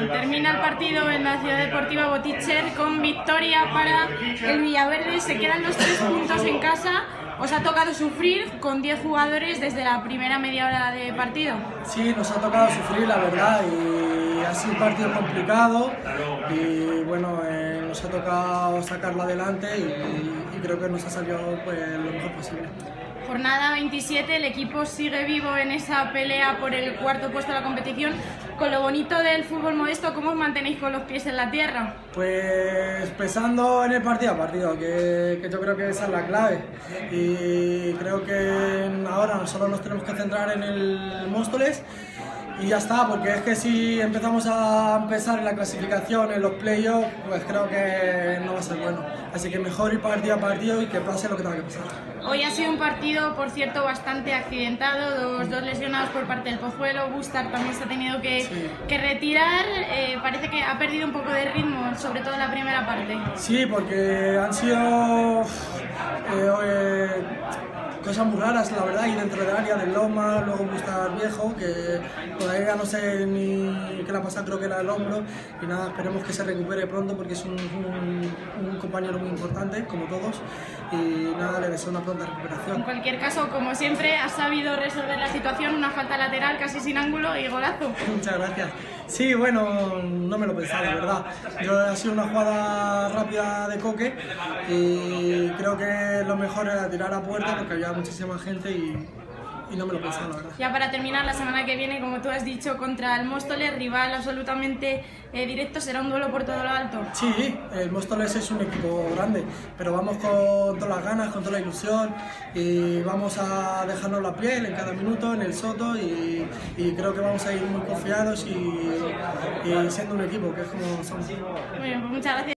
Termina el partido en la Ciudad Deportiva Boticher con victoria para el Villaverde. Se quedan los tres puntos en casa. Os ha tocado sufrir con 10 jugadores desde la primera media hora de partido. Sí, nos ha tocado sufrir, la verdad, y ha sido un partido complicado y bueno, eh, nos ha tocado sacarlo adelante y, y creo que nos ha salido pues, lo mejor posible. Jornada 27, el equipo sigue vivo en esa pelea por el cuarto puesto de la competición. Con lo bonito del fútbol modesto, ¿cómo os mantenéis con los pies en la tierra? Pues pensando en el partido a partido, que, que yo creo que esa es la clave. Y creo que ahora solo nos tenemos que centrar en el Móstoles y ya está, porque es que si empezamos a empezar en la clasificación, en los playoffs, pues creo que no va a ser bueno. Así que mejor ir partido a partido y que pase lo que tenga que pasar. Hoy ha sido un partido, por cierto, bastante accidentado, dos, dos lesionados por parte del Pozuelo, Bustar también se ha tenido que, Sí. que retirar, Eh, parece que ha perdido un poco de ritmo, sobre todo en la primera parte. Sí, porque han sido eh, eh, cosas muy raras, la verdad, y dentro del área del Loma, luego Bustar Viejo, que todavía no sé ni qué le ha pasado, creo que era el hombro, y nada, esperemos que se recupere pronto porque es un, un- un compañero muy importante, como todos, y nada, le deseo una pronta En recuperación. cualquier caso, como siempre, ha sabido resolver la situación, una falta lateral casi sin ángulo y golazo. Muchas gracias. Sí, bueno, no me lo pensaba, la verdad. Yo ha sido una jugada rápida de coque y creo que lo mejor era tirar a puerta porque había muchísima gente y, y no me lo pensaba, la verdad. Ya para terminar, la semana que viene, como tú has dicho, contra el Móstoles, rival absolutamente eh, directo, será un duelo por todo lo alto. Sí, el Móstoles es un equipo grande, pero vamos con todas las ganas, con toda la ilusión y vamos a dejarnos la piel en cada minuto en el Soto y, y creo que vamos a ir muy confiados y, y siendo un equipo que es como somos. Muy bien, pues muchas gracias.